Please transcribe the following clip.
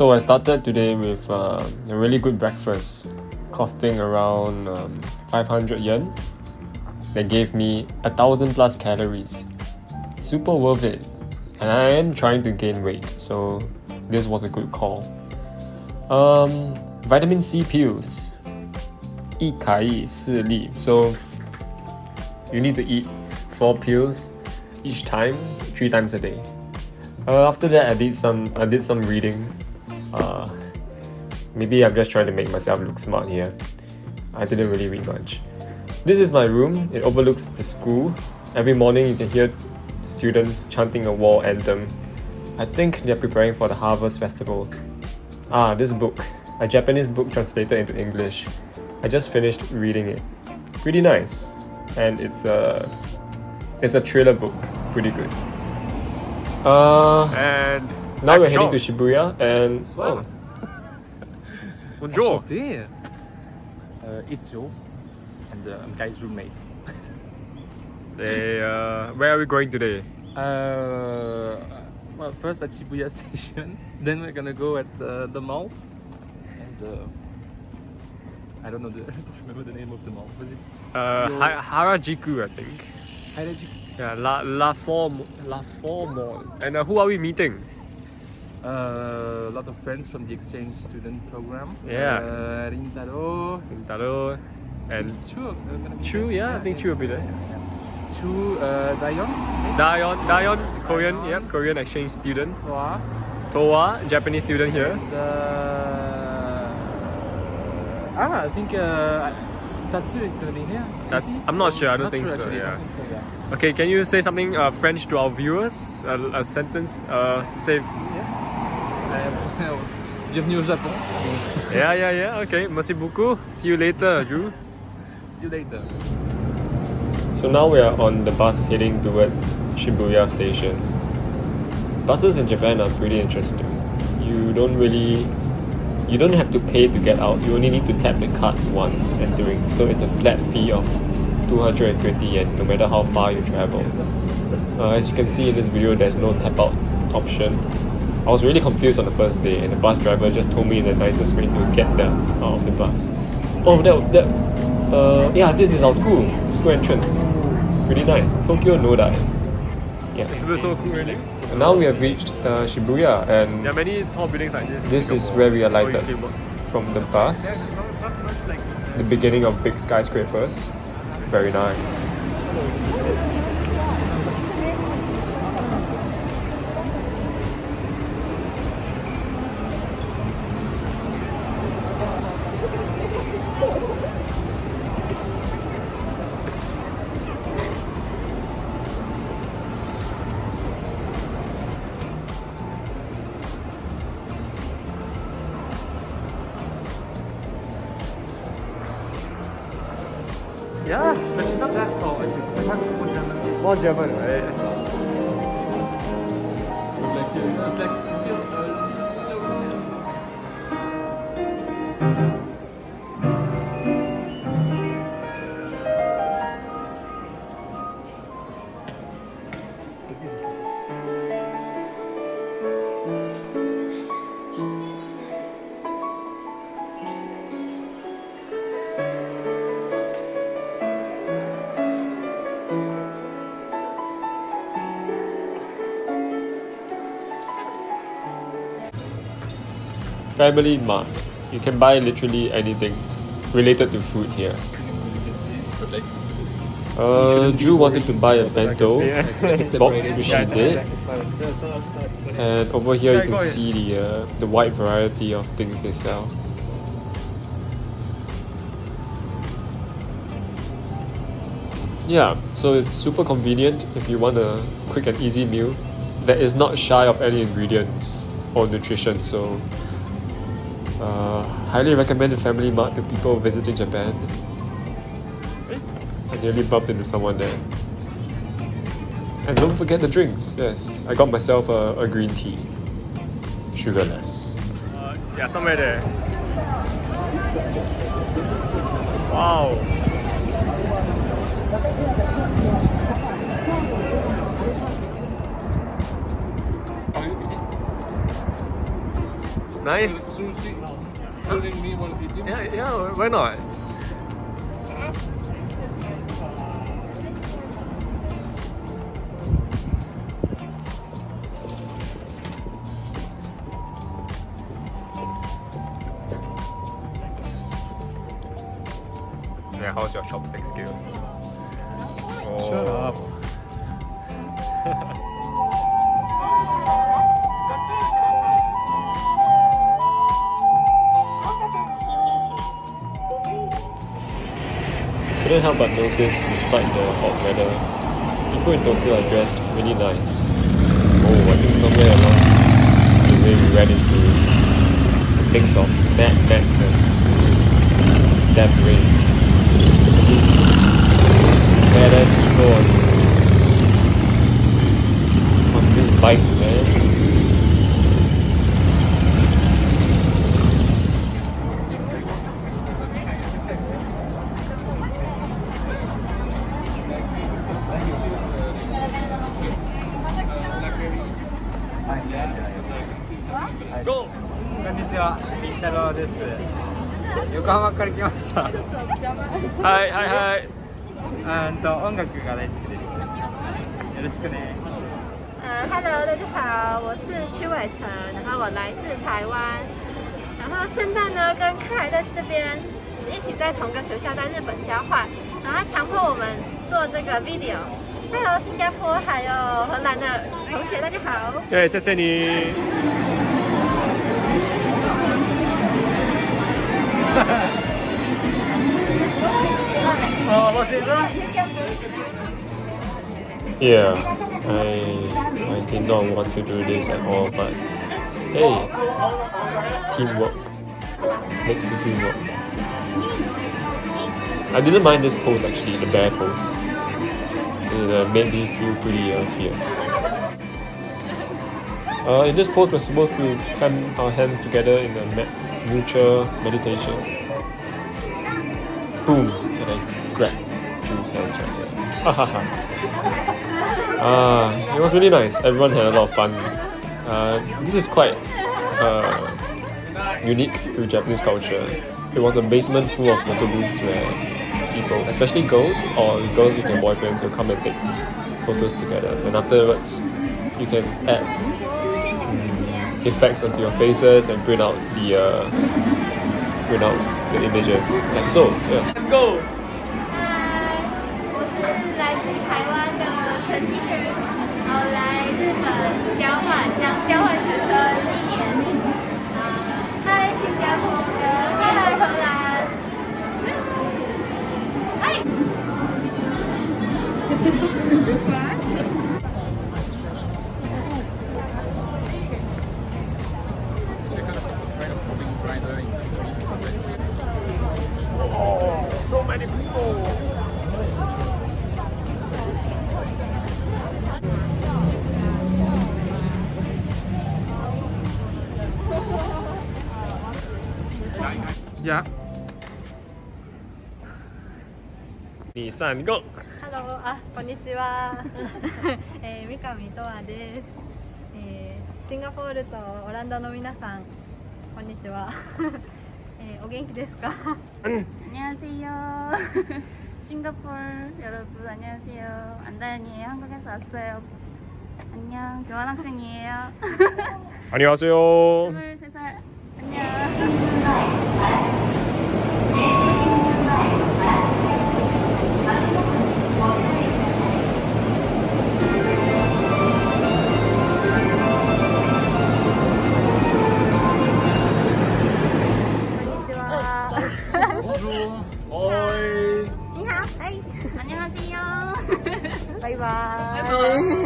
So I started today with uh, a really good breakfast, costing around um, 500 yen. That gave me a thousand plus calories. Super worth it. And I am trying to gain weight, so this was a good call. Um, vitamin C pills. 一卡一四粒. So you need to eat four pills each time, three times a day. Uh, after that, I did some I did some reading. uh, maybe I'm just trying to make myself look smart here. I didn't really read much. This is my room. It overlooks the school. Every morning, you can hear students chanting a war anthem. I think they're preparing for the Harvest Festival. Ah, this book, a Japanese book translated into English. I just finished reading it. Pretty nice, and it's a it's a thriller book. Pretty good. Uh, And now we're action. heading to Shibuya, and oh, Bonjour. Enchanté. Uh, it's Jules, and uh, I'm Kai's roommate. Hey, uh, where are we going today? Uh, well, first at Shibuya Station, then we're gonna go at uh, the mall, and uh, I don't know the, I don't remember the name of the mall. Was it Uh, Yo. Ha- Harajuku, I think. Harajuku? Yeah, La La Four La Four Mall. And uh, who are we meeting? Uh, a lot of friends from the exchange student program. Yeah. Uh, Rintaro. Taro and Is Chu uh, Chu, there? yeah, I think Chu will be there. Chu, uh, Dayon, Dion, Dion, Korean, yep, Korean exchange student. Toa, Toa, Japanese student here. and uh, ah, I think uh, Tatsu is gonna be here. That's- he? I'm not sure, I don't Not think sure, so, actually, I yeah. don't think so, yeah. Okay, can you say something uh, French to our viewers? A, a sentence. Uh, say. Euh, Bienvenue au Japon. Yeah, yeah, yeah. Okay, merci beaucoup. See you later, Drew. See you later. So now we are on the bus heading towards Shibuya Station. Buses in Japan are pretty interesting. You don't really you don't have to pay to get out. You only need to tap the card once entering. So it's a flat fee of 220 yen no matter how far you travel. Uh, as you can see in this video there's no tap out option. I was really confused on the first day and the bus driver just told me the nicest way to get there out of the bus. Oh that that uh, yeah, this is our school, school entrance. Pretty nice. Tokyo Nodai. Yeah. It's so cool, really. And now we have reached uh, Shibuya, and There are many tall buildings like this. this is where we alighted from the bus. The beginning of big skyscrapers. Very nice. Tall. I think. I can't put German. more German, right? Like, uh, it's Family Mart. You can buy literally anything related to food here. Uh, Drew wanted to buy a bento box, which he did. And over here you can see the uh, the wide variety of things they sell. Yeah, so it's super convenient if you want a quick and easy meal that is not shy of any ingredients or nutrition. So, uh, highly recommend the Family Mart to people visiting Japan. I nearly bumped into someone there. And don't forget the drinks. Yes, I got myself a, a green tea, sugarless. Uh, yeah, somewhere there. Wow. Nice. Sushi. Telling me while eating. Yeah, yeah, why not? Yeah, how's your chopstick skills? Oh. Shut up. Oh. Couldn't help but notice, despite the hot weather, people in Tokyo are dressed really nice. Oh, I think somewhere along the way we ran into a mix of Mad Max and Death Race. These badass people on, on these bikes, man. Go! こんにちは、りんたろうです。横浜から来ました。Hi, hi, hi. あーんと音楽が大好きです。よろしくね。嗯，Hello，大家好，我是屈伟成，然后我来自台湾，然后圣诞呢跟凯在这边一起在同个学校，在日本交换，然后他强迫我们做这个 video。Hello，新加坡还有荷兰的同学，大家好。对，谢谢你。哦，我是说， Yeah, I I did not want to do this at all, but hey, teamwork makes the dream work. I didn't mind this pose actually, the bear pose. It uh, made me feel pretty uh, fierce. Uh, in this pose, we're supposed to clamp our hands together in a me- mutual meditation. Boom, and I grab Drew's hands right here. Uh, it was really nice. Everyone had a lot of fun. Uh, this is quite uh, unique to Japanese culture. It was a basement full of photo booths where people, especially girls or girls with their boyfriends, will come and take photos together. And afterwards, you can add mm, effects onto your faces and print out the uh, print out the images like so. Yeah. Go! 嗨，我是来自台湾的陈欣瑜，然后来日本交换，当交换 Hello あこんにちは、えー、三上とわです、えー、シンガポールとオランダの皆さんこんにちは、 네, 오 겐키 데스까? 안녕하세요. 싱가폴 여러분 안녕하세요. 안다현이에요. 한국에서 왔어요. 안녕. 교환학생이에요. 안녕하세요. 23살. 안녕. 拜拜。